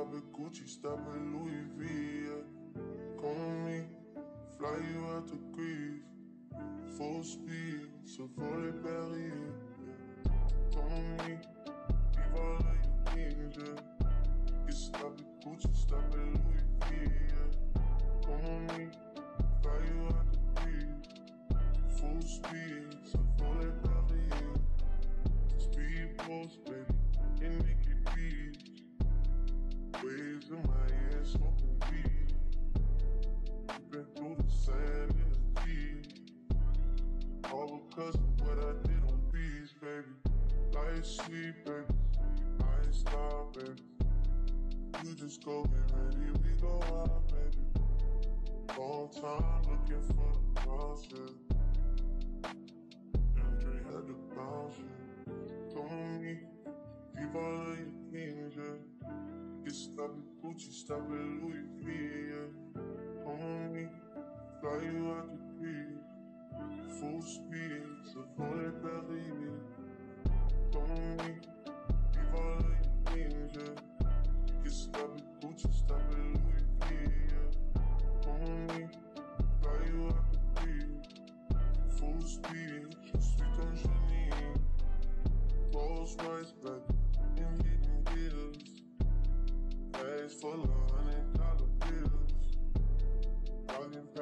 Stop at Gucci, stop at Louis V, yeah. Come me, fly you out to Greece. Full speed, so volley Paris, yeah. Come me, leave all of your things, yeah. You stop at Gucci, stop at Louis V, yeah. Come me, fly you out to Greece. Full speed, just go get ready, we go out, baby. Long time looking for the process. Andre had to bounce, yeah. With me, leave all of your things, yeah. Get stop at Gucci, stop at Louis V, yeah. With me, fly you out to Greece. Full speed, so volley Paris, yeah.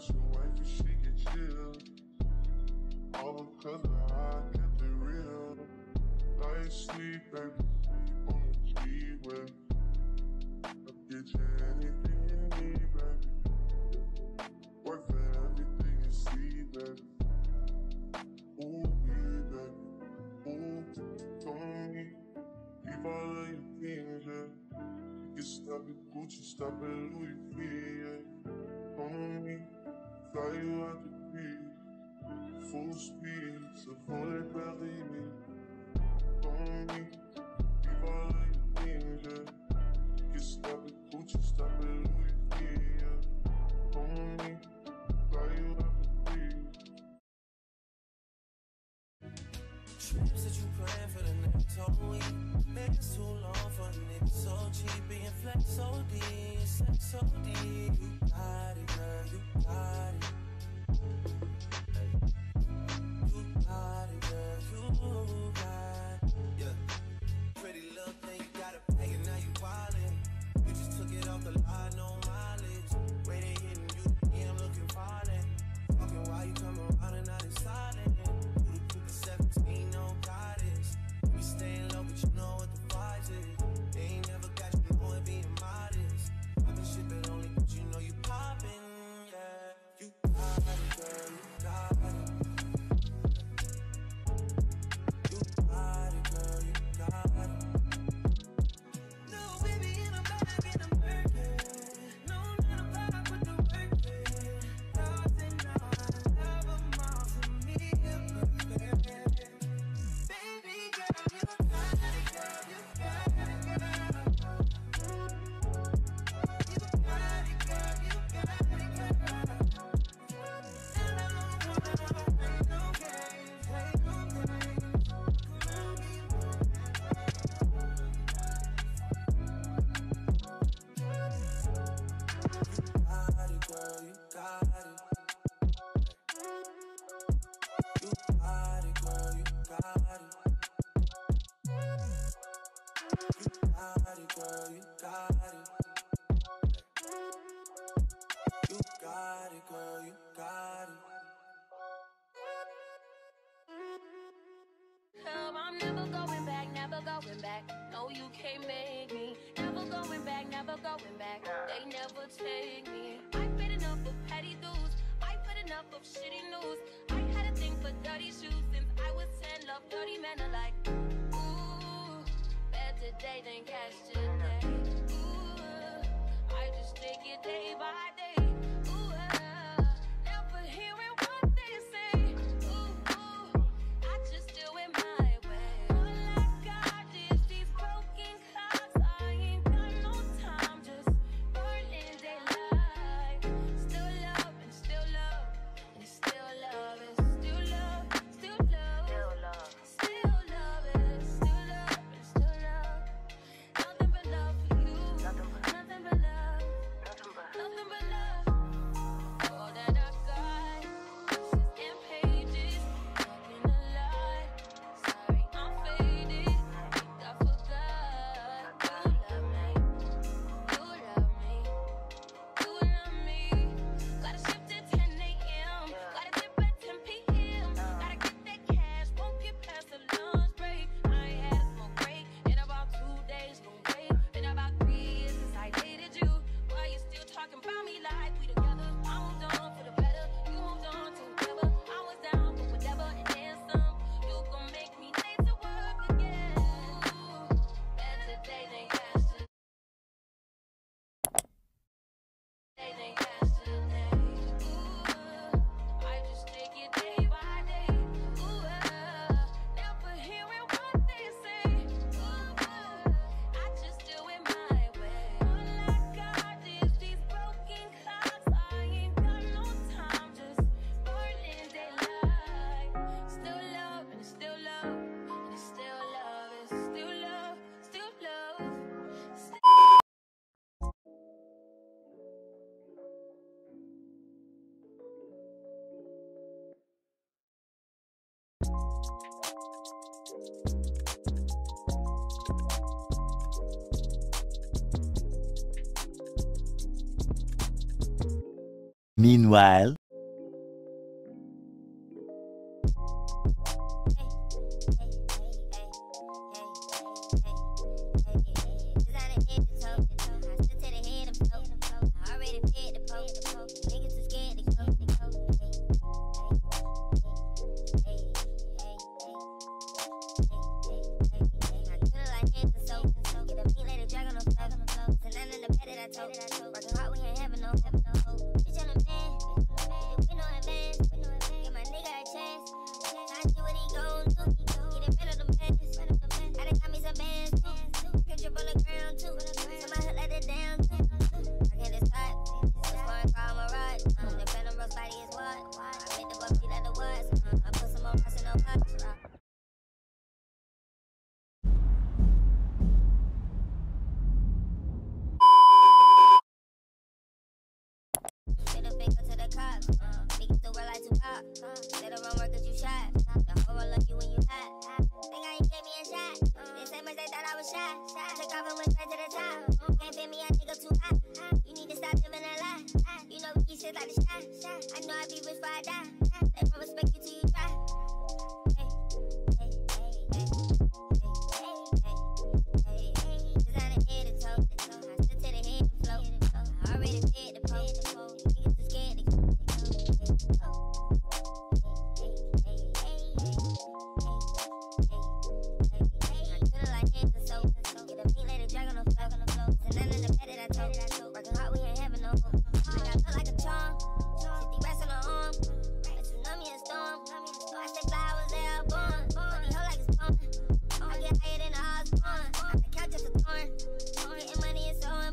Past your wife and she get chilled. All because I kept it real. Light sleep, baby, on the speedway. I'll get you anything you need, baby. Work for everything you see, baby. Ooh, baby. Ooh, come me. Leave all of your things, yeah. You can stop at Gucci, stop at Louis V, yeah. Me, fly you out to Greece. Full speed, so volley Paris, yeah. Come with me, leave all of your things, yeah. You stop at Gucci, stop at Louis V. Come me, You for the next whole week. It's too long for a nigga so cheap. Being flex sex. You got it, girl, you got it. You got it, girl, you got it. Yeah. Going back. They never take me. I've been enough of petty dudes. I've had enough of shitty news. I had a thing for dirty shoes since I was 10. Love dirty men alike. Ooh, better day than yesterday. Ooh, I just take it day by day. Meanwhile, go to the cause you shot. The whole world lucky when you. Think I ain't gave me a shot. They thought I was shot. Took off went straight to the top. Can't fit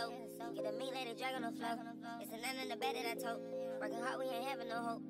soap. Get a meat, let it drag on the floor. It's a none in the bed that I told. Working hard, we ain't having no hope.